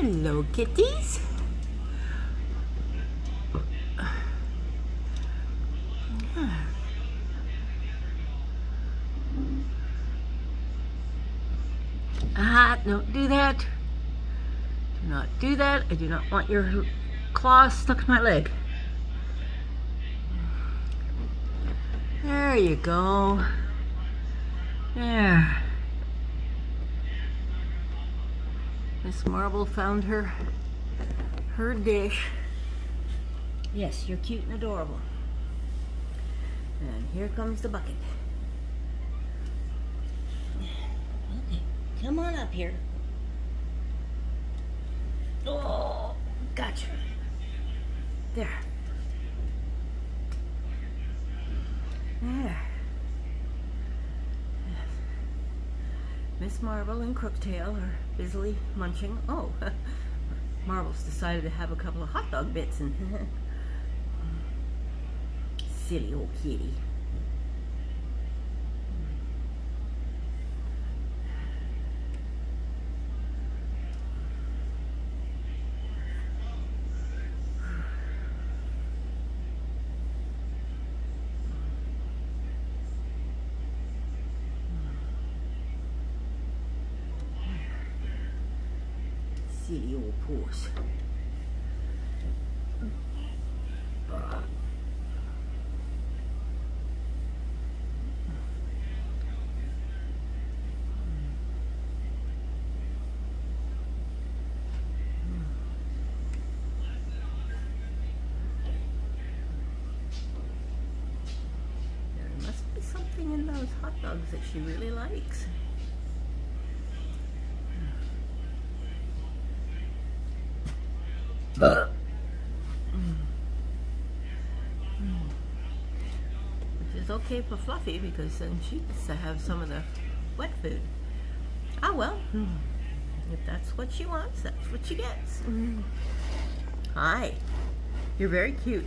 Hello, kitties. Ah, don't do that. Do not do that. I do not want your claws stuck in my leg. There you go. There. Miss Marble found her her dish. Yes, you're cute and adorable. And here comes the bucket. Okay, come on up here. Oh, gotcha. There. There. Miss Marble and Crooktail are busily munching. Oh, Marble's decided to have a couple of hot dog bits and silly old kitty. There must be something in those hot dogs that she really likes. Which is okay for Fluffy because then she gets to have some of the wet food. Ah well, if that's what she wants, that's what she gets. Hi, you're very cute.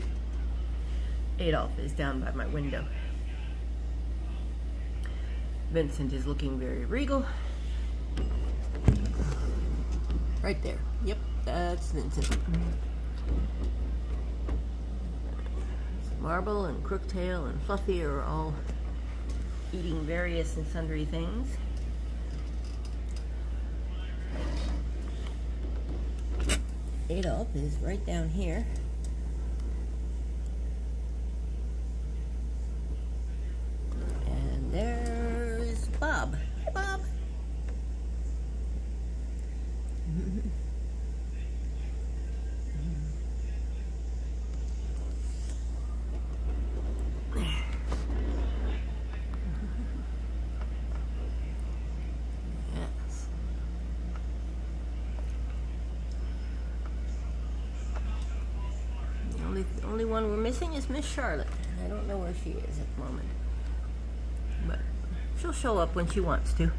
Adolf is down by my window. Vincent is looking very regal. Right there. Yep, that's Vincent. Marble and Crooktail and Fluffy are all eating various and sundry things. Adolf is right down here. And there's Bob. Hi, Bob. Yes. The only, the only one we're missing is Miss Charlotte. I don't know where she is at the moment. But she'll show up when she wants to.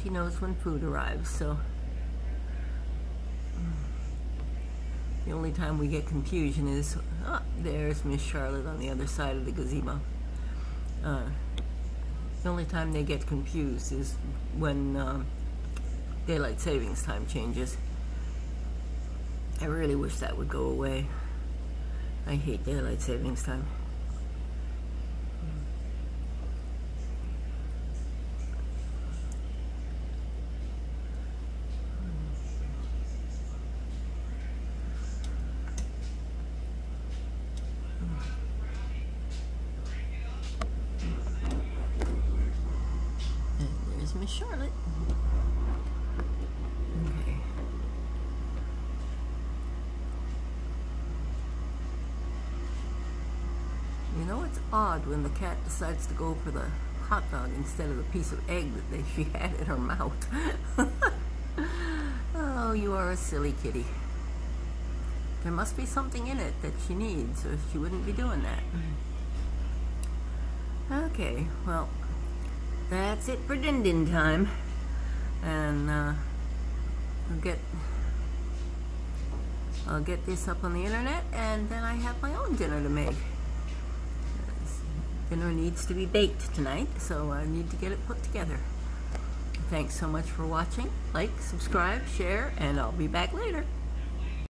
She knows when food arrives, so. The only time we get confusion is, oh, there's Miss Charlotte on the other side of the gazebo. Uh, the only time they get confused is when um, daylight savings time changes. I really wish that would go away. I hate daylight savings time. And there's Miss Charlotte. Okay. You know, it's odd when the cat decides to go for the hot dog instead of the piece of egg that they, she had in her mouth. oh, you are a silly kitty. There must be something in it that she needs, or she wouldn't be doing that. Okay, well, that's it for din din time. And uh, I'll get I'll get this up on the internet, and then I have my own dinner to make. Dinner needs to be baked tonight, so I need to get it put together. thanks so much for watching. Like, subscribe, share, and I'll be back later.